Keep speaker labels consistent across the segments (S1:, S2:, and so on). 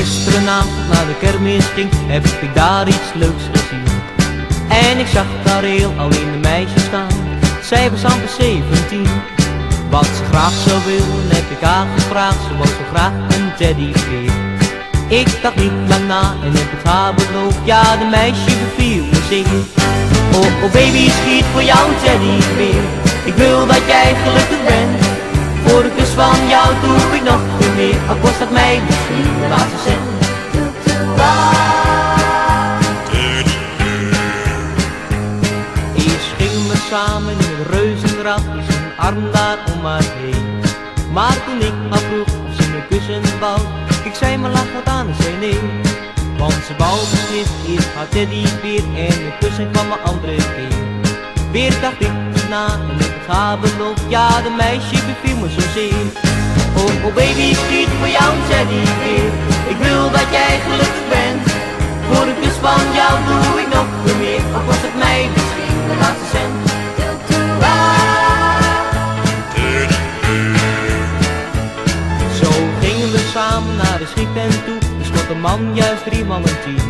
S1: gisteravond naar de kermis ging, heb ik daar iets leuks gezien. En ik zag daar heel alleen een meisje staan, zij was amper 17. Wat ze graag zou willen, heb ik haar gevraagd, ze wou zo graag een teddybeer. Ik dacht niet lang na en heb het haar beloofd, ja de meisje beviel me zeer. Oh, oh baby, schiet voor jou teddybeer, ik wil dat jij gelukkig bent. Voor de kus van jou doe ik nog veel meer, al kost dat mij misschien de samen in een reuzenrad, een arm daar om haar heen. Maar toen ik haar vroeg of ze me kussen wou, ik zei maar lach wat aan en zei nee. Want ze wou beslist eerst haar teddybeer en de kussen kwam een andere keer. Weer dacht ik na en ik het haar beloofd, ja de meisje beviel me zozeer. Oh, oh baby, schiet voor jou een teddybeer, ik wil dat de schiettent toe, er stond een man juist drie mannen tien.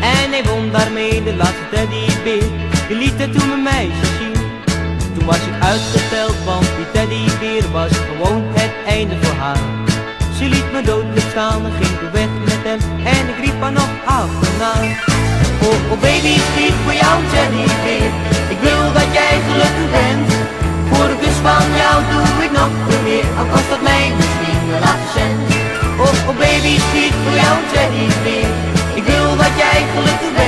S1: En hij won daarmee de laatste teddybeer, die liet het toen mijn meisje zien. Toen was ik uitgesteld, want die teddybeer was gewoon het einde voor haar. Ze liet me doodelijk staan en ging toen weg met hem en ik riep haar nog achterna. Oh, oh baby, schiet voor jou teddybeer, teddybeer, ik wil dat jij gelukkig bent.